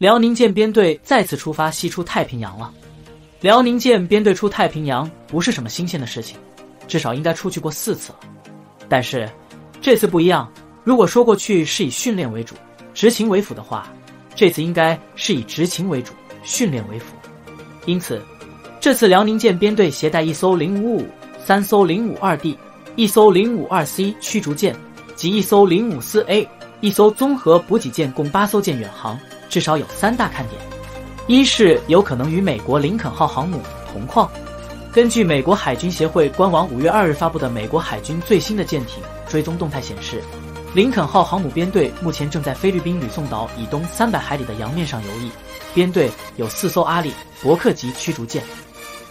辽宁舰编队再次出发西出太平洋了。辽宁舰编队出太平洋不是什么新鲜的事情，至少应该出去过四次了。但是这次不一样，如果说过去是以训练为主、执勤为辅的话，这次应该是以执勤为主、训练为辅。因此，这次辽宁舰编队携带一艘零五五、三艘零五二 D、一艘零五二 C 驱逐舰及一艘零五四 A、一艘综合补给舰，共八艘舰远航，至少有三大看点：一是有可能与美国林肯号航母同框。根据美国海军协会官网五月二日发布的美国海军最新的舰艇追踪动态显示，林肯号航母编队目前正在菲律宾吕宋岛以东三百海里的洋面上游弋。编队有四艘阿里伯克级驱逐舰。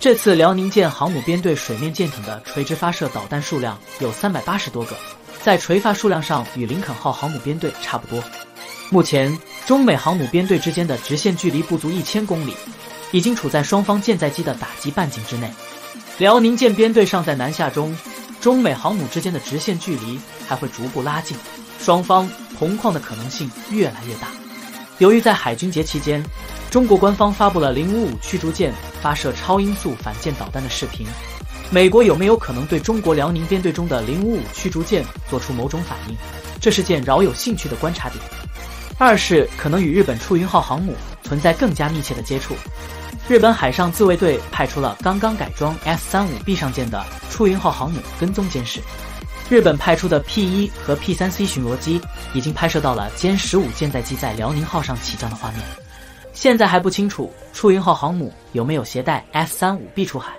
这次辽宁舰航母编队水面舰艇的垂直发射导弹数量有三百八十多个，在垂发数量上与林肯号航母编队差不多。目前，中美航母编队之间的直线距离不足一千公里，已经处在双方舰载机的打击半径之内。辽宁舰编队尚在南下中，中美航母之间的直线距离还会逐步拉近，双方同框的可能性越来越大。由于在海军节期间，中国官方发布了零五五驱逐舰发射超音速反舰导弹的视频，美国有没有可能对中国辽宁编队中的零五五驱逐舰做出某种反应？这是件饶有兴趣的观察点。二是可能与日本出云号航母存在更加密切的接触。日本海上自卫队派出了刚刚改装 S 三五 B 上舰的出云号航母跟踪监视。日本派出的 P 一和 P 三 C 巡逻机已经拍摄到了歼十五舰载机在辽宁号上起降的画面。现在还不清楚出云号航母有没有携带 F 三五 B 出海。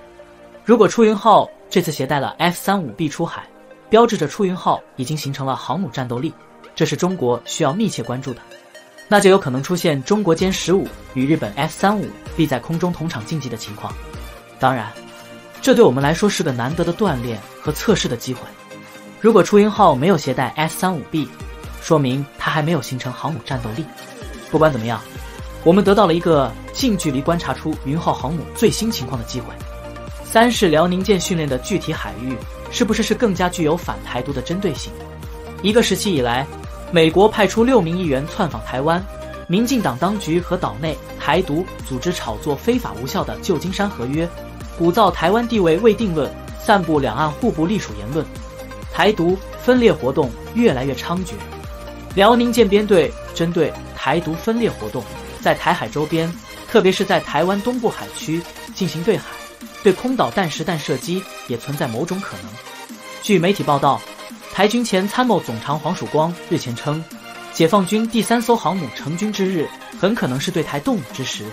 如果出云号这次携带了 F 三五 B 出海，标志着出云号已经形成了航母战斗力，这是中国需要密切关注的。那就有可能出现中国歼十五与日本 F 三五 B 在空中同场竞技的情况。当然，这对我们来说是个难得的锻炼和测试的机会。如果出云号没有携带 F 三五 B，说明它还没有形成航母战斗力。不管怎么样，我们得到了一个近距离观察出云号航母最新情况的机会。三是辽宁舰训练的具体海域是不是是更加具有反台独的针对性？一个时期以来，美国派出六名议员窜访台湾，民进党当局和岛内台独组织炒作非法无效的旧金山合约，鼓噪台湾地位未定论，散布两岸互不隶属言论。台独分裂活动越来越猖獗，辽宁舰编队针对台独分裂活动，在台海周边，特别是在台湾东部海区进行对海、对空导弹实弹射击，也存在某种可能。据媒体报道，台军前参谋总长黄曙光日前称，解放军第三艘航母成军之日，很可能是对台动武之时。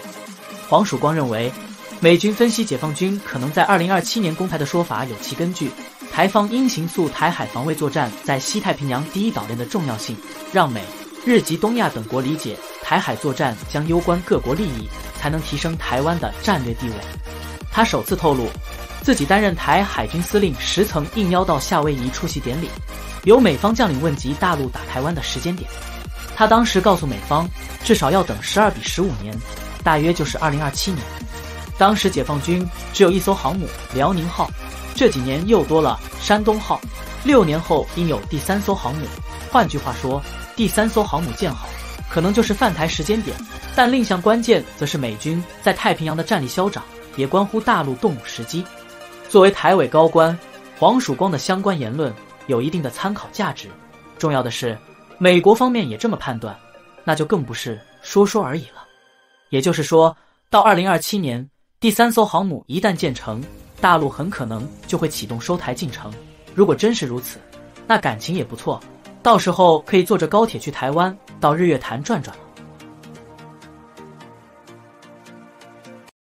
黄曙光认为，美军分析解放军可能在二零二七年攻台的说法有其根据。台方应形塑台海防卫作战在西太平洋第一岛链的重要性，让美日及东亚等国理解台海作战将攸关各国利益，才能提升台湾的战略地位。他首次透露，自己担任台海军司令时曾应邀到夏威夷出席典礼，由美方将领问及大陆打台湾的时间点。他当时告诉美方，至少要等十二比十五年，大约就是二零二七年。当时解放军只有一艘航母辽宁号。这几年又多了山东号，六年后应有第三艘航母。换句话说，第三艘航母建好，可能就是犯台时间点。但另一项关键，则是美军在太平洋的战力消长，也关乎大陆动武时机。作为台委高官，黄曙光的相关言论有一定的参考价值。重要的是，美国方面也这么判断，那就更不是说说而已了。也就是说，到二零二七年，第三艘航母一旦建成。大陆很可能就会启动收台进程。如果真是如此，那感情也不错，到时候可以坐着高铁去台湾，到日月潭转转了。